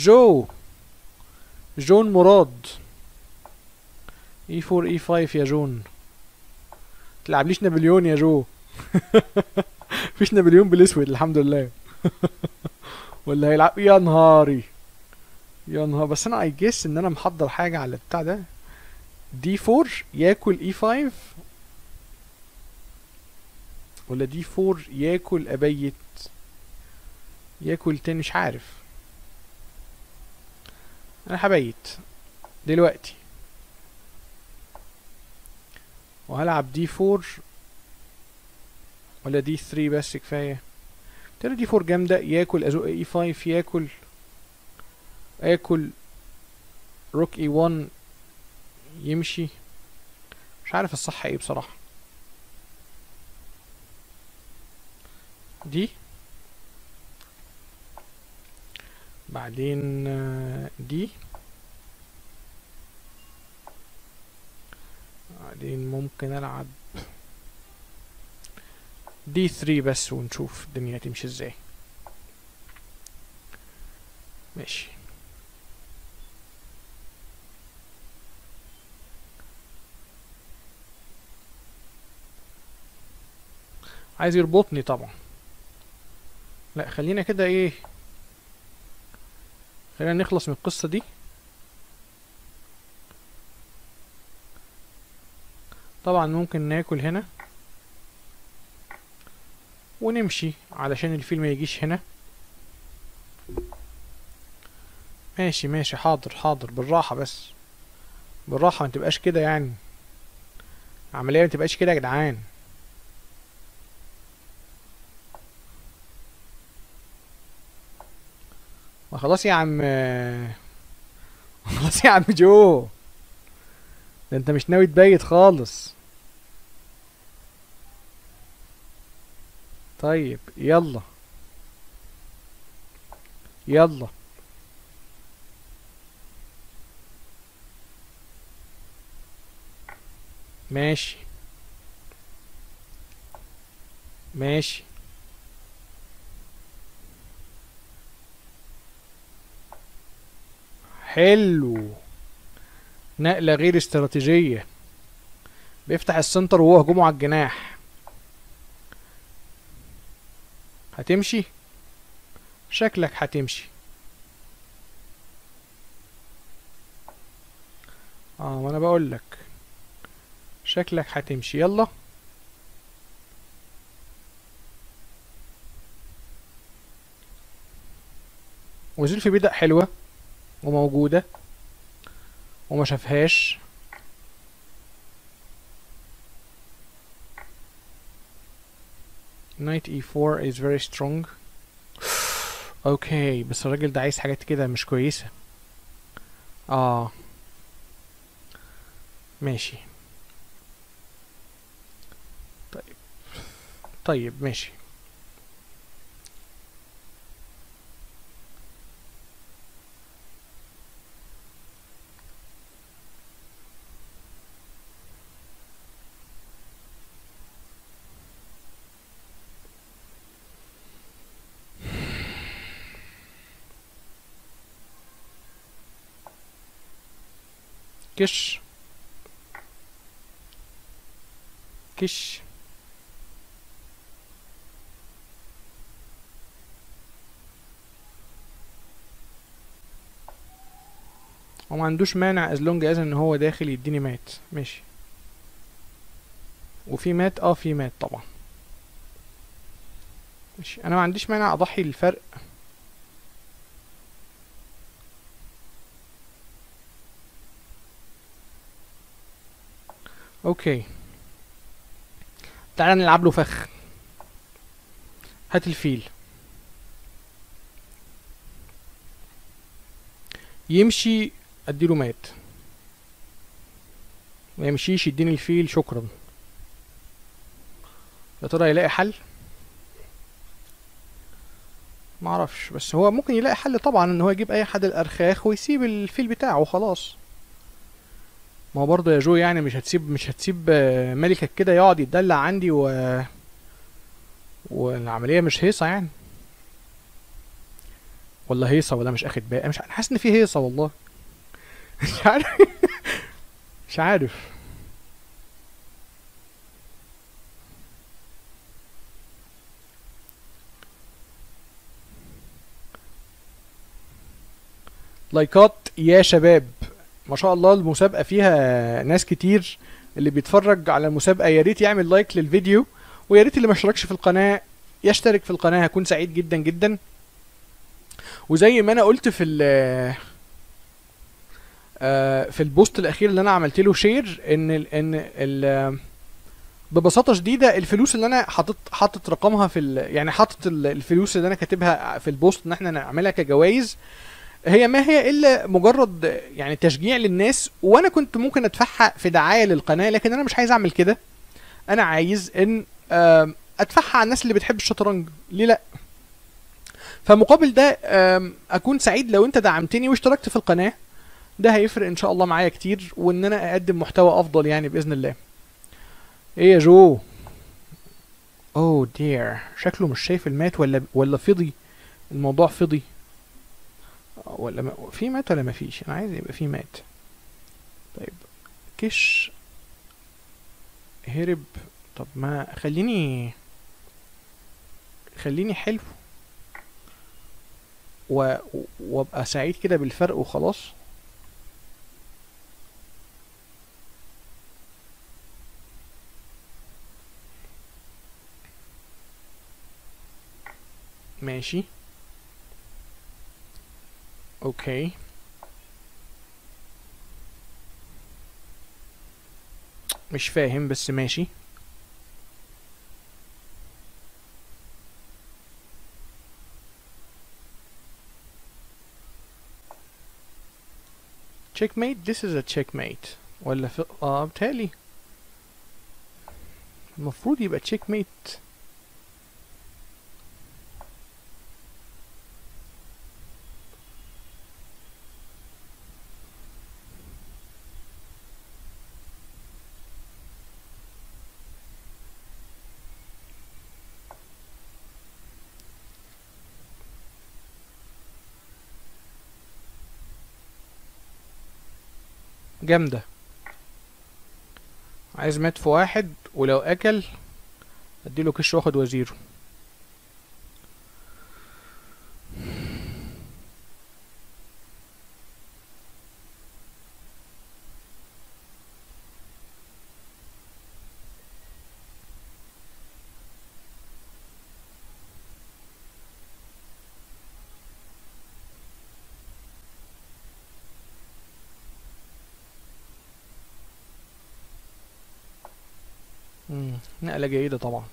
جو جون مراد e 4 e 5 يا جون. تلعبليش نابليون يا جو؟ مفيش نابليون بالأسود الحمد لله. ولا هيلعب؟ يا نهاري. يا نهار. بس أنا I guess إن أنا محضر حاجة على البتاع ده. d 4 ياكل e 5 ولا d 4 ياكل أبيت. ياكل تاني مش عارف. أنا هبيت دلوقتي. وهلعب دي 4 ولا دي 3 بس كفاية؟ ترى دي 4 جامدة. ياكل ازق اي 5 ياكل. اكل روك اي 1 يمشي. مش عارف الصح إيه بصراحة. دي بعدين آه، دي. بعدين ممكن ألعب دي 3 بس ونشوف الدنيا هتمشي إزاي. ماشي. عايز يربطني طبعا. لا خلينا كده إيه خلينا نخلص من القصة دي. طبعا ممكن ناكل هنا. ونمشي علشان الفيل ما يجيش هنا. ماشي ماشي. حاضر حاضر. بالراحة بس. بالراحة ما تبقاش كده يعني. عملية ما تبقاش كده يا جدعان. ما خلاص يا عم خلاص يا عم جو. ده انت مش ناوي تبيت خالص. طيب يلا. يلا. ماشي. ماشي. حلو. نقلة غير استراتيجية. بيفتح السنتر وهو هجومه على الجناح. هتمشي؟ شكلك هتمشي. آه ما أنا بقول لك شكلك هتمشي. يلا. وزير في بدأ حلوة. وموجودة وما شافهاش. Knight e4 is very strong. أوكي بس الراجل ده عايز حاجات كده مش كويسة. آه. ماشي. طيب. طيب ماشي. كش. كش. هو عندوش مانع as long as إن هو داخل يديني مات. ماشي. وفي مات؟ آه في مات طبعا. ماشي. أنا ما عنديش مانع أضحي الفرق. okay. تعالى نلعب له فخ. هات الفيل. يمشي أديله مات. ما يمشيش يديني الفيل شكرا. يا ترى يلاقي حل؟ معرفش بس هو ممكن يلاقي حل طبعا إن هو يجيب أي حد الأرخاخ ويسيب الفيل بتاعه وخلاص. ما هو برضه يا جو يعني مش هتسيب مش هتسيب آه، ملكك كده يقعد يتدلع عندي و والعملية مش هيصة يعني. ولا هيصة ولا مش أخد بالي. مش عارف- حاسس إن في هيصة والله. مش عارف. مش عارف. لايكات يا شباب. ما شاء الله المسابقة فيها ناس كتير اللي بيتفرج على المسابقة. يا ريت يعمل like للفيديو ويا ريت اللي ما اشتركش في القناة يشترك في القناة هكون سعيد جدا جدا. وزي ما أنا قلت في ال آه، في ال post الأخير اللي أنا عملت له share إن ال إن ال ببساطة شديدة الفلوس اللي أنا حاطط حاطط رقمها في يعني حاطط ال- الفلوس اللي أنا كاتبها في ال post إن إحنا نعملها كجوائز. هي ما هي إلا مجرد يعني تشجيع للناس وأنا كنت ممكن ادفعها في دعاية للقناة لكن أنا مش عايز أعمل كده. أنا عايز إن ادفعها على الناس اللي بتحب الشطرنج. ليه لأ؟ فمقابل ده أكون سعيد لو أنت دعمتني واشتركت في القناة. ده هيفرق إن شاء الله معايا كتير وإن أنا أقدم محتوى أفضل يعني بإذن الله. إيه يا جو؟ اوه دير شكله مش شايف المات ولا ولا فضي؟ الموضوع فضي. ولا ما في مات ولا ما فيش؟ أنا عايز يبقى في مات. طيب كش هرب. طب ما خليني خليني حلو و... وأبقى سعيد كده بالفرق وخلاص. ماشي. أوكي مش فاهم بس ماشي. Checkmate? This is a checkmate. ولا في آه بتهيألي المفروض يبقى checkmate. جامدة. عايز مات في واحد ولو أكل أديله كش واخد وزيره. نقلة جيدة طبعا.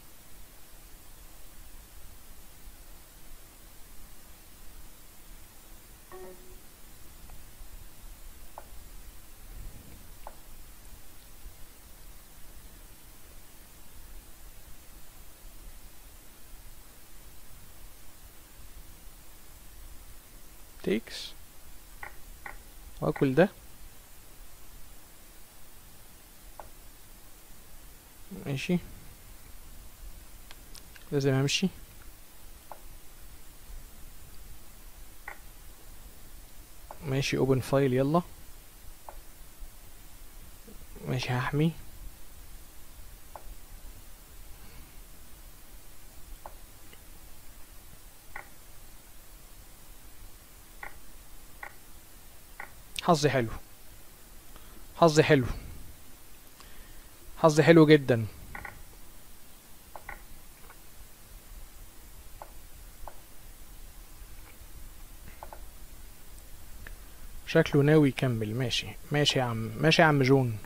تيكس وأكل ده. ماشي. لازم امشي. ماشي open file يلا. ماشي هحمي. حظي حلو. حظي حلو. حظي حلو جدا. شكله ناوي يكمل. ماشي. ماشي يا عم. ماشي يا عم جون.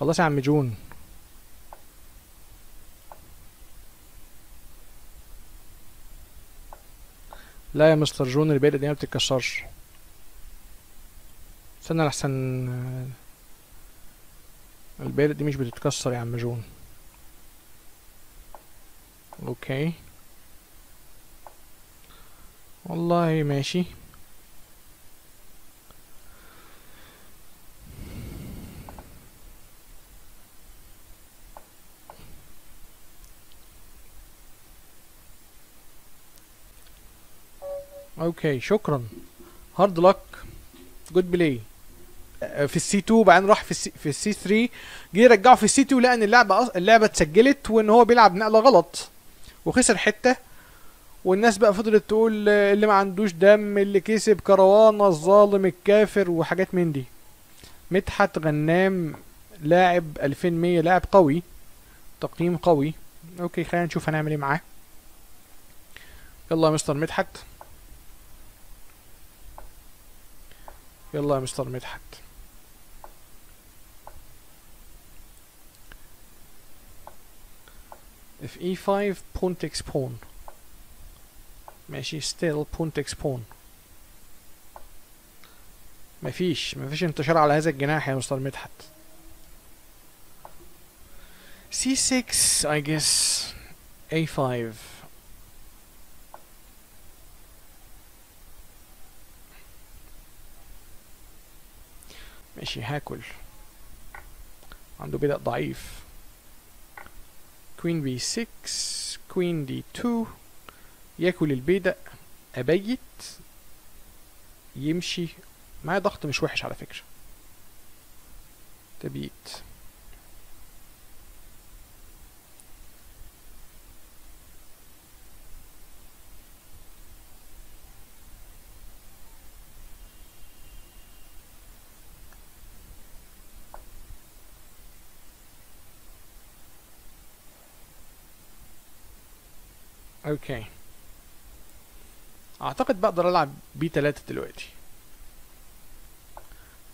خلاص يا عم جون. لا يا مستر جون الباقي دي ما بتتكسرش. استنى لحسن الباقي دي مش بتتكسر يا عم جون. أوكي. والله ماشي. okay شكرا. hard luck good play في ال c 2 بعدين راح في السي في السي 3 جه رجعه في السي 2 لقى ان اللعبه اللعبة اتسجلت وإن هو بيلعب نقلة غلط. وخسر حتة. والناس بقى فضلت تقول اللي ما عندوش دم اللي كسب كروان الظالم الكافر وحاجات من دي. مدحت غنام لاعب 2100 لاعب قوي تقييم قوي. أوكي خلينا نشوف هنعمل إيه معاه. يلا يا مستر مدحت. يلا يا مستر مدحت. If e5 pawn takes pawn. ماشي. Still pawn takes pawn. مفيش. مفيش انتشار على هذا الجناح يا مستر مدحت. C6 I guess. A5 ماشي هاكل. عنده بيدق ضعيف. queen b 6 queen d 2 ياكل البيدق أبيت يمشي. معايا ضغط مش وحش على فكرة. تبيت. أوكي أعتقد بقدر ألعب بي 3 دلوقتي.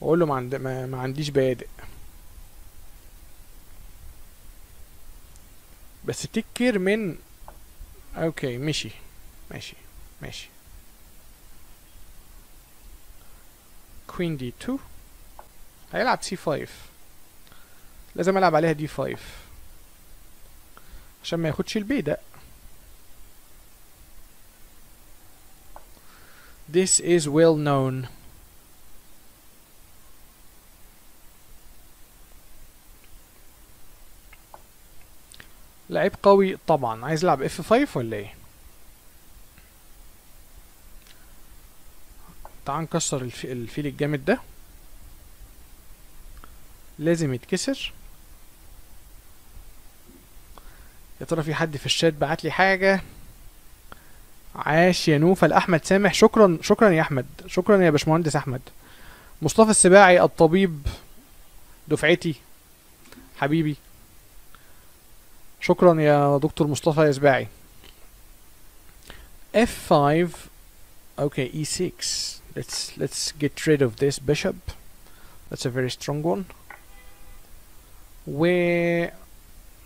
وأقول له ما, عند... ما... ما عنديش بيادق بس تكر من okay مشي. ماشي ماشي queen d 2 هيلعب c 5 لازم ألعب عليها d 5 عشان ما ياخدش البيدق. This is well known. لعيب قوي طبعا. عايز يلعب اف 5 ولا إيه؟ تعال نكسر الف... الفيل الجامد ده. لازم يتكسر. يا ترى في حد في الشات بعت لي حاجة؟ عاش يا نوفل احمد سامح. شكرا شكرا يا أحمد. شكرا يا باشمهندس أحمد. مصطفى السباعي الطبيب دفعتي حبيبي. شكرا يا دكتور مصطفى يا سباعي F5 okay E6 let's let's get rid of this bishop. That's a very strong one. و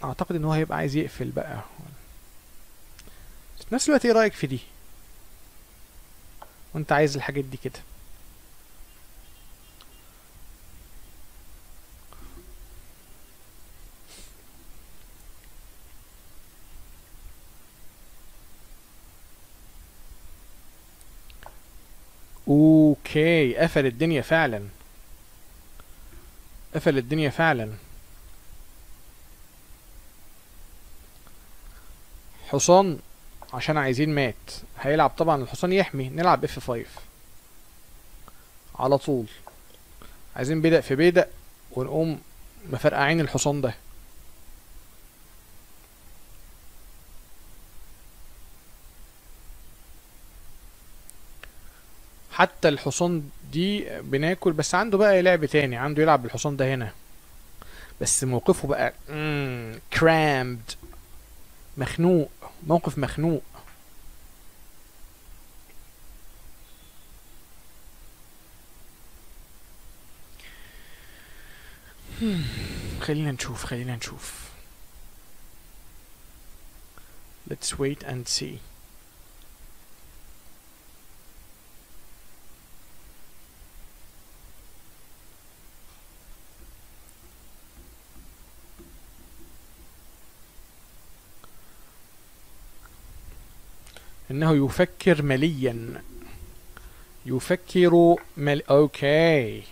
أعتقد إن هو هيبقى عايز يقفل بقى. في نفس الوقت إيه رأيك في دي؟ وانت عايز الحاجات دي كده. أوكي قفل الدنيا فعلا. قفل الدنيا فعلا. حصان عشان عايزين مات. هيلعب طبعا الحصان يحمي. نلعب اف 5 على طول. عايزين بدأ في بدأ ونقوم مفرقعين الحصان ده. حتى الحصان دي بناكل بس عنده بقى لعب تاني. عنده يلعب بالحصان ده هنا. بس موقفه بقى كرامد مخنوق. موقف مخنوق. خلينا نشوف خلينا نشوف. Let's wait and see. إنه يفكر مليا. يفكر مل أوكي.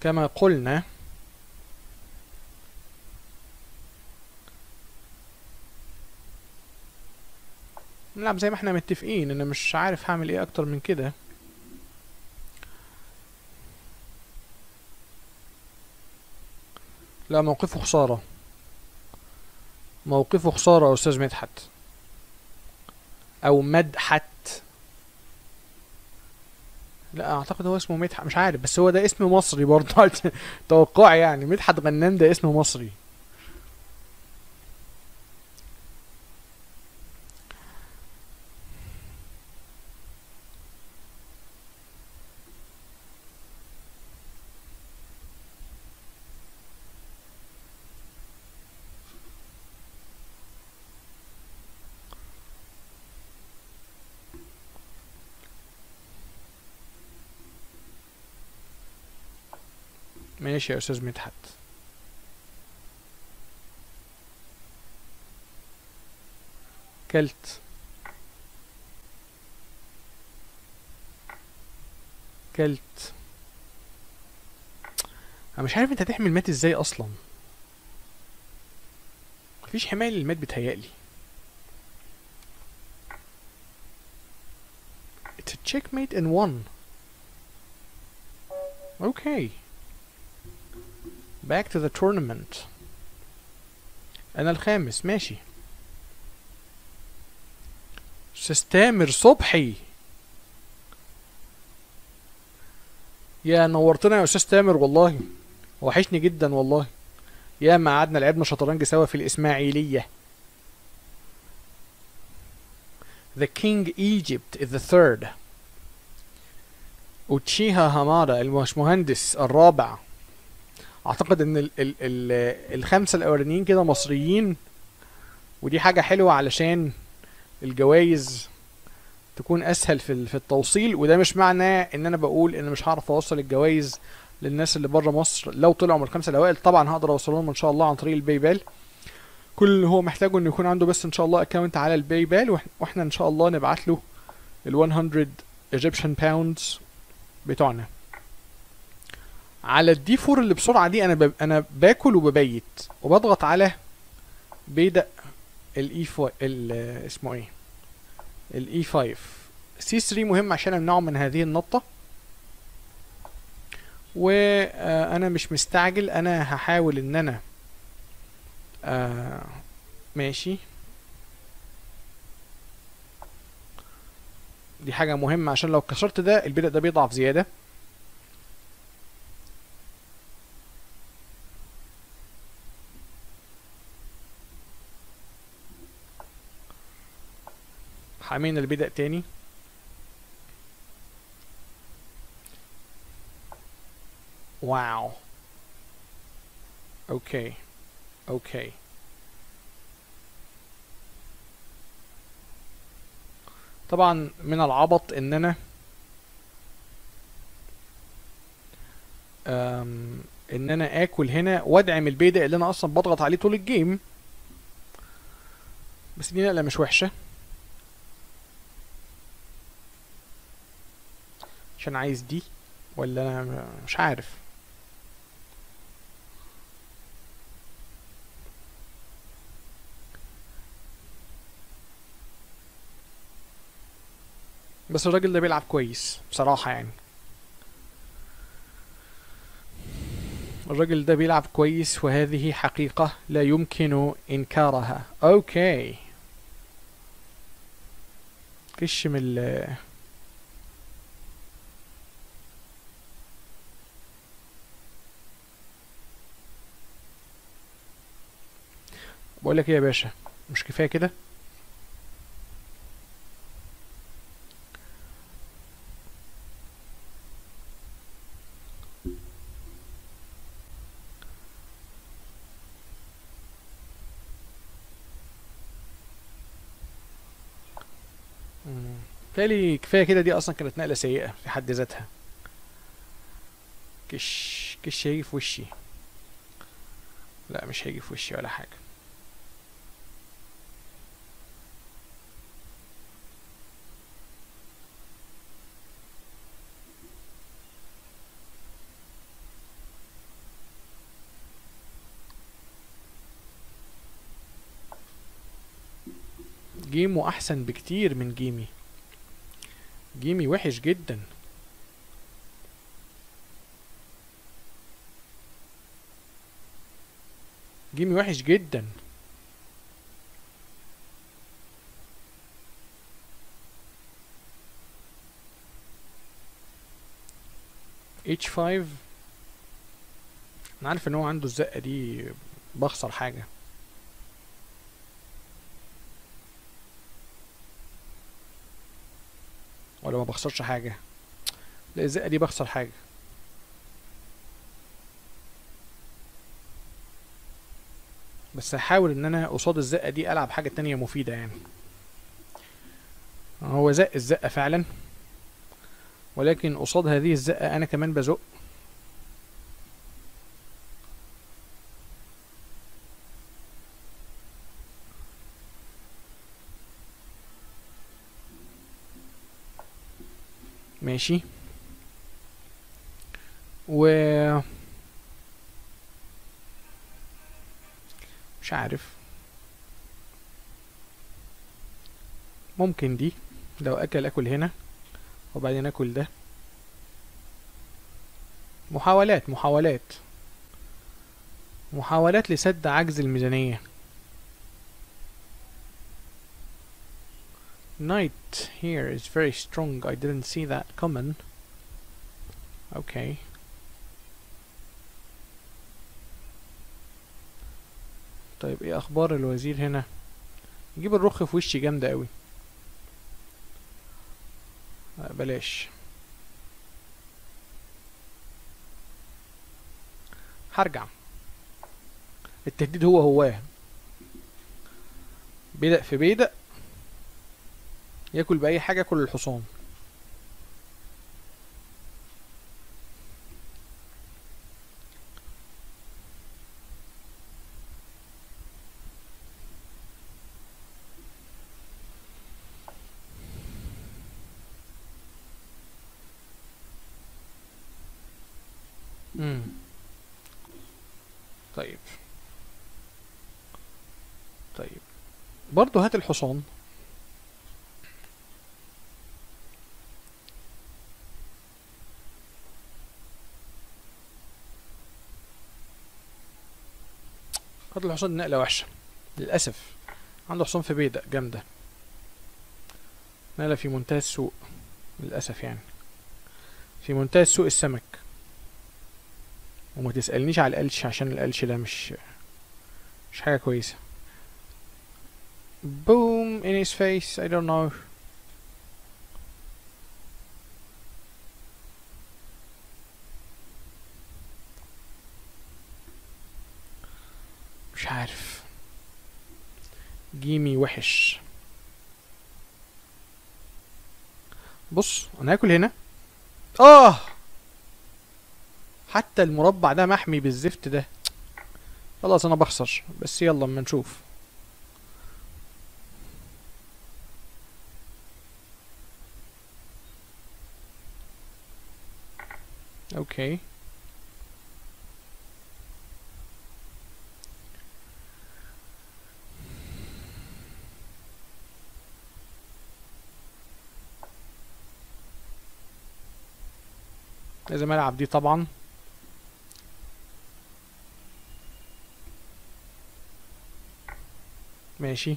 كما قلنا نلعب زي ما إحنا متفقين أنا مش عارف هعمل إيه أكتر من كده. لا موقفه خسارة. موقفه خسارة يا أستاذ مدحت. أو مدحت. لا أعتقد هو اسمه مدحت مش عارف بس هو ده اسم مصري برضه. توقعي يعني. مدحت غنام ده اسم مصري. ماشي يا أستاذ مدحت. كلت. كلت. أنا مش عارف أنت هتحمي مات إزاي أصلا. مفيش حماية للمات بتهيألي It's a checkmate in one. Okay. Back to the tournament. أنا الخامس ماشي. أستاذ تامر صبحي. يا نورتنا يا أستاذ تامر والله وحشني جدا والله. يا ما قعدنا لعبنا شطرنج سوا في الإسماعيلية. The King Egypt is the third. أوتشيها هامادا المهندس الرابع. أعتقد إن ال ال ال الخمسة الأولانيين كده مصريين ودي حاجة حلوة علشان الجوائز تكون أسهل في في التوصيل وده مش معناه إن أنا بقول إن مش هعرف أوصل الجوائز للناس اللي بره مصر لو طلعوا من الخمسة الأوائل. طبعا هقدر أوصلهم إن شاء الله عن طريق ال PayPal كل اللي هو محتاجه إنه يكون عنده بس إن شاء الله account على ال PayPal وإحنا إن شاء الله نبعت له ال 100 Egyptian pounds بتوعنا. على ال d 4 اللي بسرعة دي أنا ب... أنا باكل وببيت وبضغط على بيدق ال e fo... ال اسمه إيه؟ الاي 5 سي 3 مهم عشان امنعه من هذه النطة. وأنا مش مستعجل أنا هحاول إن أنا آه ماشي. دي حاجة مهمة عشان لو كسرت ده البدء ده بيضعف زيادة. حامينا البدء تاني. واو. okay. okay. طبعا من العبط ان أنا ان أنا آكل هنا وأدعم البيدق اللي أنا أصلا بضغط عليه طول ال game. بس دي نقلة مش وحشة. عشان عايز دي ولا أنا مش عارف. بس الراجل ده بيلعب كويس بصراحة يعني. الراجل ده بيلعب كويس وهذه حقيقة لا يمكن إنكارها. أوكي. كش من بقول لك إيه يا باشا؟ مش كفاية كده. بالتالي كفاية كده دي أصلا كانت نقلة سيئة في حد ذاتها. كش كش هيجي في وشي. لا مش هيجي في وشي ولا حاجة. جيمه أحسن بكتير من جيمي. جيمي وحش جدا. جيمي وحش جدا. اتش 5 أنا عارف إن هو عنده الزقة دي بخسر حاجة. ولا ما بخسرش حاجة؟ لا الزقه دي بخسر حاجة. بس هحاول إن أنا قصاد الزقة دي ألعب حاجة تانية مفيدة يعني. هو زق الزقة فعلا ولكن قصاد هذه الزقة أنا كمان بزق. ماشي؟ و مش عارف. ممكن دي لو أكل آكل هنا وبعدين آكل ده. محاولات محاولات. محاولات لسد عجز الميزانية. Knight here is very strong. I didn't see that coming. Okay. طيب إيه أخبار الوزير هنا يجيب الرخ في وشي جامدة قوي لا بلاش هرجع التهديد هو هواه بدأ في بيدق ياكل بأي حاجة كل الحصان. مم. طيب. طيب. برضه هات الحصان. هات الحصان نقلة وحشة للأسف. عنده حصان في بيدق جامدة. نقلة في منتهى السوق للأسف يعني. في منتهى السوق السمك. وما تسألنيش على القلش عشان القلش ده مش مش حاجة كويسة. Boom in his face I don't know مش عارف جيمي وحش. بص أنا هاكل هنا. آه! حتى المربع ده محمي بالزفت ده. خلاص أنا بخسر. بس يلا أما نشوف. أوكي. لازم ألعب دي طبعا. ماشي.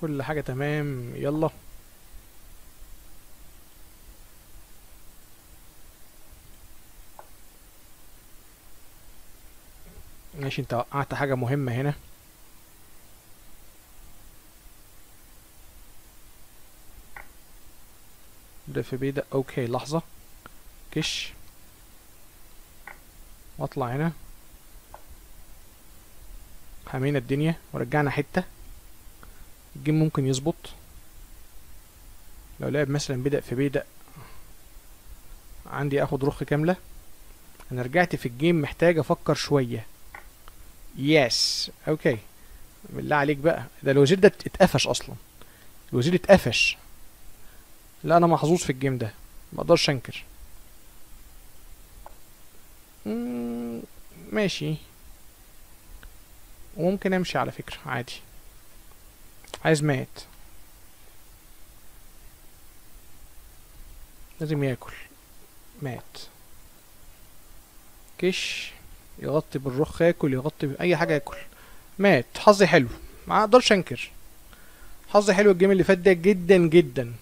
كل حاجة تمام يلا. ماشي انت وقعت حاجة مهمة هنا. في بيدق أوكي لحظة. كش. واطلع هنا. حمينا الدنيا ورجعنا حتة. ال game ممكن يظبط. لو لعب مثلا بيدق في بيدق عندي آخد رخ كاملة. أنا رجعت في ال game محتاج أفكر شوية. yes okay. بالله عليك بقى. ده الوزير ده اتقفش أصلا. الوزير اتقفش. لا أنا محظوظ في ال game ده. مقدرش أنكر. ماشي. وممكن أمشي على فكرة عادي. عايز مات. لازم ياكل. مات. كش يغطي بالرخ ياكل يغطي بأي حاجة ياكل. مات. حظي حلو. ما أقدرش أنكر. حظي حلو الجيم اللي فات ده جدا جدا.